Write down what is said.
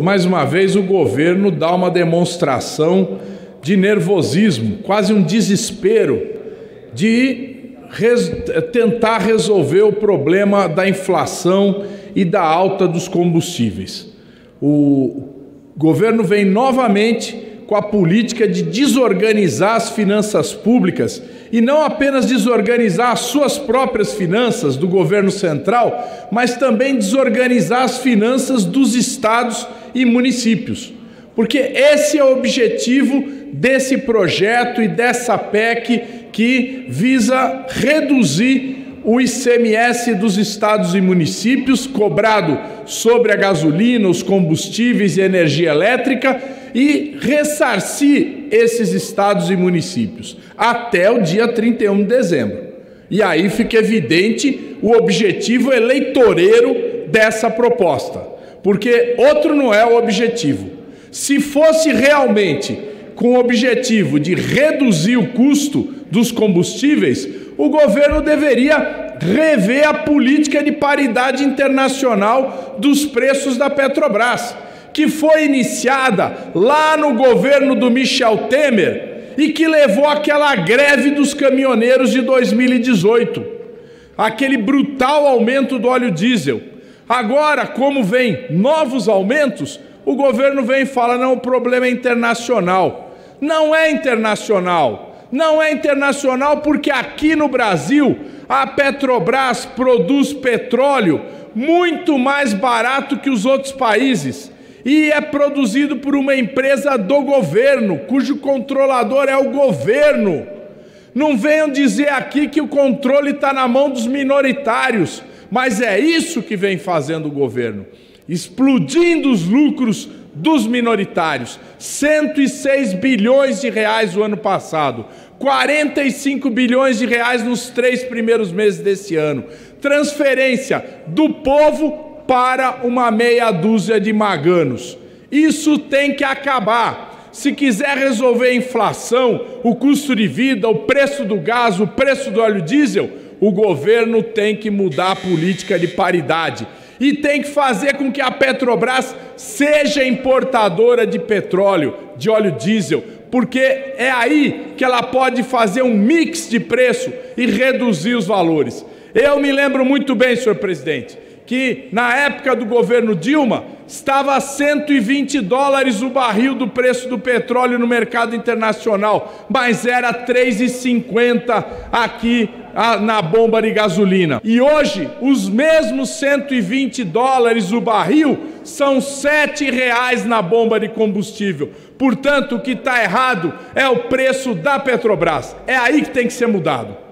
Mais uma vez, o governo dá uma demonstração de nervosismo, quase um desespero de res tentar resolver o problema da inflação e da alta dos combustíveis. O governo vem novamente com a política de desorganizar as finanças públicas e não apenas desorganizar as suas próprias finanças do governo central, mas também desorganizar as finanças dos estados e municípios. Porque esse é o objetivo desse projeto e dessa PEC que visa reduzir o ICMS dos estados e municípios cobrado sobre a gasolina, os combustíveis e energia elétrica e ressarcir esses estados e municípios até o dia 31 de dezembro. E aí fica evidente o objetivo eleitoreiro dessa proposta, porque outro não é o objetivo. Se fosse realmente com o objetivo de reduzir o custo dos combustíveis, o governo deveria rever a política de paridade internacional dos preços da Petrobras, que foi iniciada lá no governo do Michel Temer e que levou àquela greve dos caminhoneiros de 2018, aquele brutal aumento do óleo diesel. Agora, como vem novos aumentos, o governo vem e fala: não, o problema é internacional. Não é internacional. Não é internacional porque aqui no Brasil a Petrobras produz petróleo muito mais barato que os outros países. E é produzido por uma empresa do governo, cujo controlador é o governo. Não venham dizer aqui que o controle está na mão dos minoritários, mas é isso que vem fazendo o governo explodindo os lucros dos minoritários. 106 bilhões de reais o ano passado, 45 bilhões de reais nos três primeiros meses desse ano. Transferência do povo para uma meia dúzia de maganos. Isso tem que acabar. Se quiser resolver a inflação, o custo de vida, o preço do gás, o preço do óleo diesel, o governo tem que mudar a política de paridade e tem que fazer com que a Petrobras seja importadora de petróleo, de óleo diesel, porque é aí que ela pode fazer um mix de preço e reduzir os valores. Eu me lembro muito bem, senhor presidente, que na época do governo Dilma estava a 120 dólares o barril do preço do petróleo no mercado internacional, mas era 3,50 aqui na bomba de gasolina. E hoje, os mesmos 120 dólares o barril são 7 reais na bomba de combustível. Portanto, o que está errado é o preço da Petrobras. É aí que tem que ser mudado.